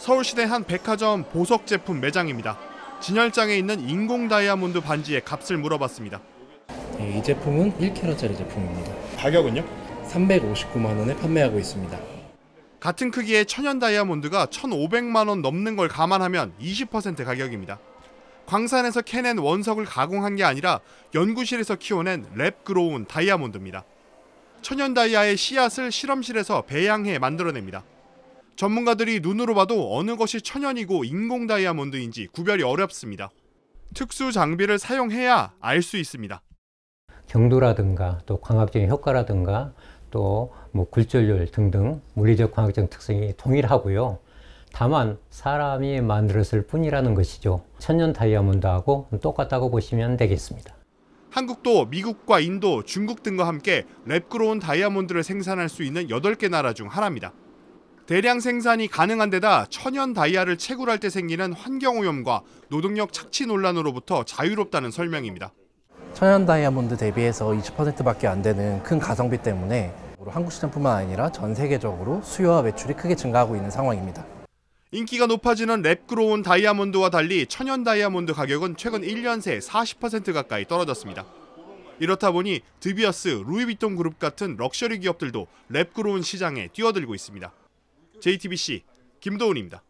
서울시내 한 백화점 보석 제품 매장입니다. 진열장에 있는 인공 다이아몬드 반지의 값을 물어봤습니다. 네, 이 제품은 1캐럿짜리 제품입니다. 가격은요? 359만 원에 판매하고 있습니다. 같은 크기의 천연 다이아몬드가 1,500만 원 넘는 걸 감안하면 20% 가격입니다. 광산에서 캐낸 원석을 가공한 게 아니라 연구실에서 키워낸 lab grown 다이아몬드입니다. 천연 다이아의 씨앗을 실험실에서 배양해 만들어냅니다. 전문가들이 눈으로 봐도 어느 것이 천연이고 인공 다이아몬드인지 구별이 어렵습니다. 특수 장비를 사용해야 알 수 있습니다. 경도라든가 또 광학적인 효과라든가 또 뭐 굴절률 등등 물리적 광학적 특성이 동일하고요. 다만 사람이 만들었을 뿐이라는 것이죠. 천연 다이아몬드하고 똑같다고 보시면 되겠습니다. 한국도 미국과 인도, 중국 등과 함께 랩그로운 다이아몬드를 생산할 수 있는 8개 나라 중 하나입니다. 대량 생산이 가능한 데다 천연 다이아를 채굴할 때 생기는 환경오염과 노동력 착취 논란으로부터 자유롭다는 설명입니다. 천연 다이아몬드 대비해서 20%밖에 안 되는 큰 가성비 때문에 한국 시장뿐만 아니라 전 세계적으로 수요와 매출이 크게 증가하고 있는 상황입니다. 인기가 높아지는 lab grown 다이아몬드와 달리 천연 다이아몬드 가격은 최근 1년 새 40% 가까이 떨어졌습니다. 이렇다 보니 드비어스, 루이비통 그룹 같은 럭셔리 기업들도 lab grown 시장에 뛰어들고 있습니다. JTBC 김도훈입니다.